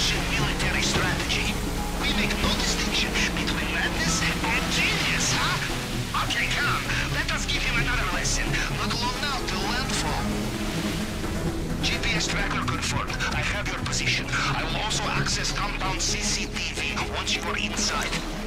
Russian military strategy. We make no distinction between madness and genius, huh? Okay, come. Let us give him another lesson. Not long now till landfall. GPS tracker confirmed. I have your position. I will also access compound CCTV once you are inside.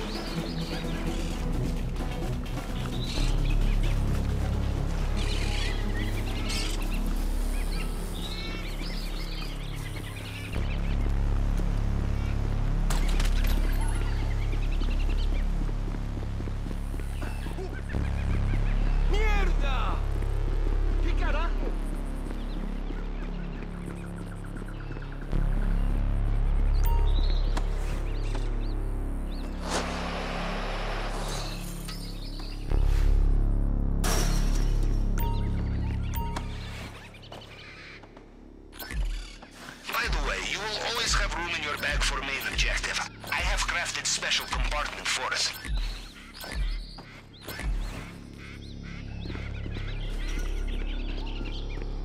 Will always have room in your bag for main objective. I have crafted special compartment for it.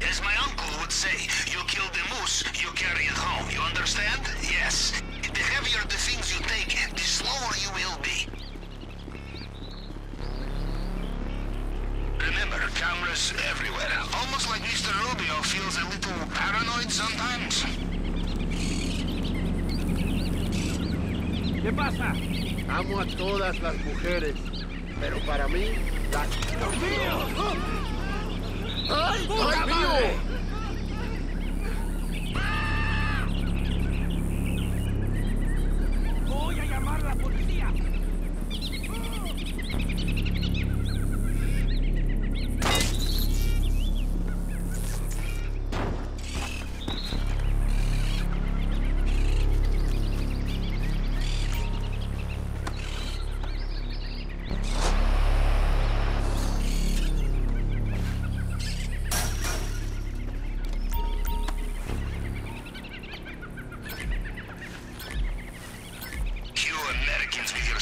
As my uncle would say, you kill the moose, you carry it home. You understand? Yes. The heavier the things you take, the slower you will be. Remember, cameras everywhere. Almost like Mr. Rubio feels a little paranoid sometimes. ¿Qué pasa? Amo a todas las mujeres, pero para mí, las... ¡Dios mío! ¡Ay, ¡Puta ay, mío! madre! Voy a llamar a la policía.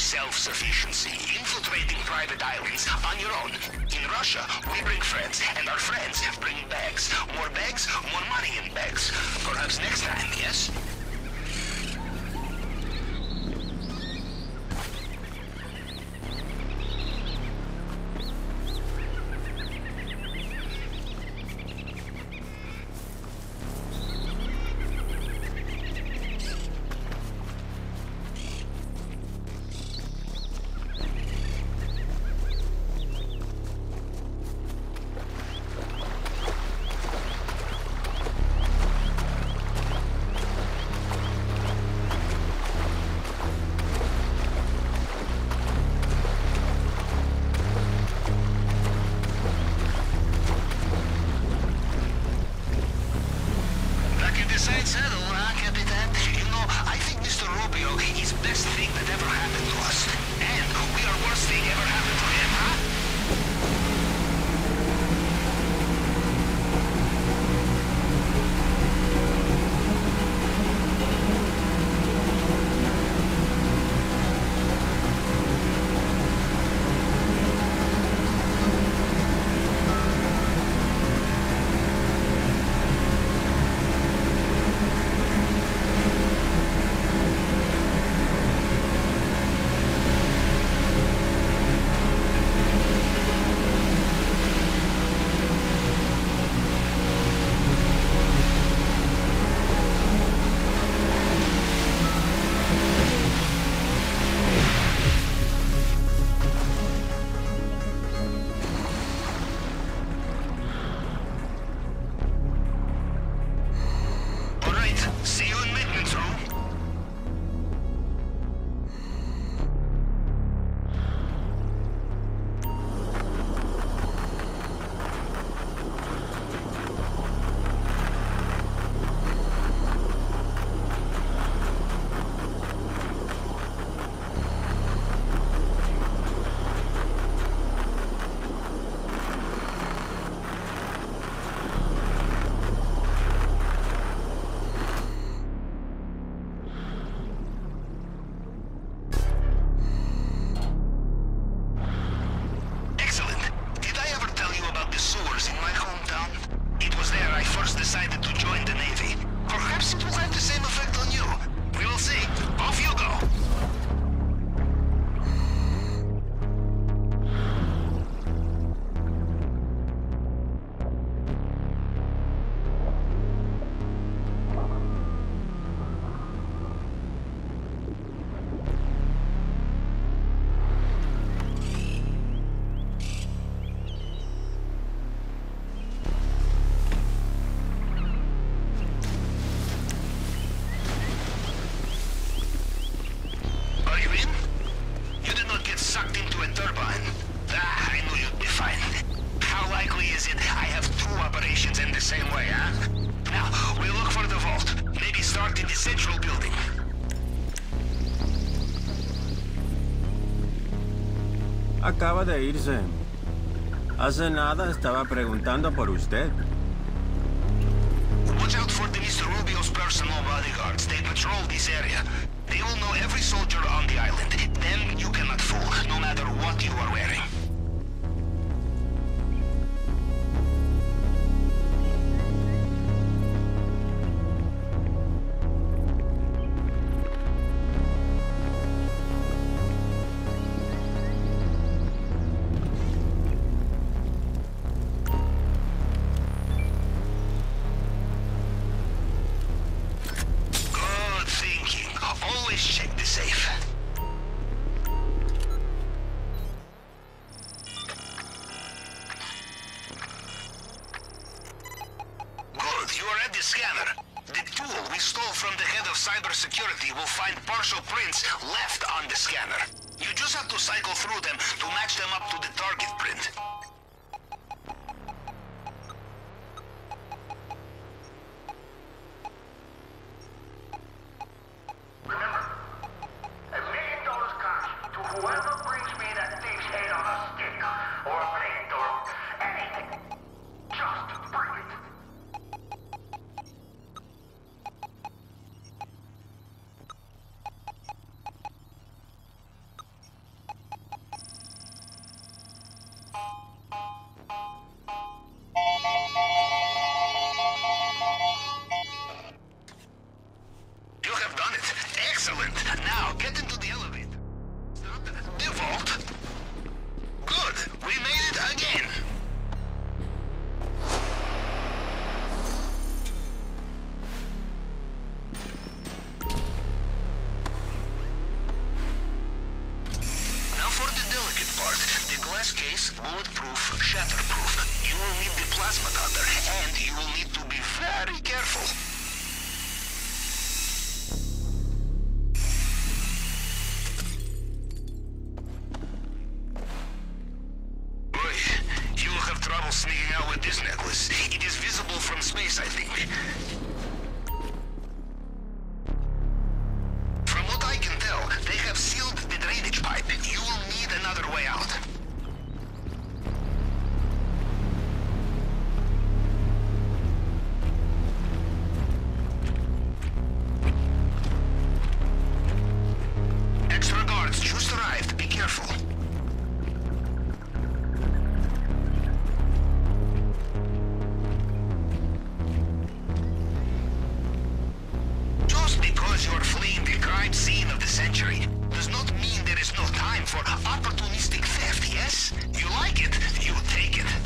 Self-sufficiency, infiltrating private islands on your own. In Russia, we bring friends, and our friends bring bags. More bags, more money in bags. Perhaps next time, yes? Yes, I'd settle, huh, Capitan? You know, I think Mr. Rubio is best thing that ever happened to us. And we are worst thing ever happened Acaba de irse. Hace nada estaba preguntando por usted. Watch out for the Mr. Rubio's personal bodyguards. They patrol this area. They will know every soldier on the island. Them you cannot fool, no matter what you are wearing. this case, bulletproof, shatterproof. You will need the plasma cutter, and you will need to be very careful. I've of the century does not mean there is no time for opportunistic theft, yes? You like it, you take it.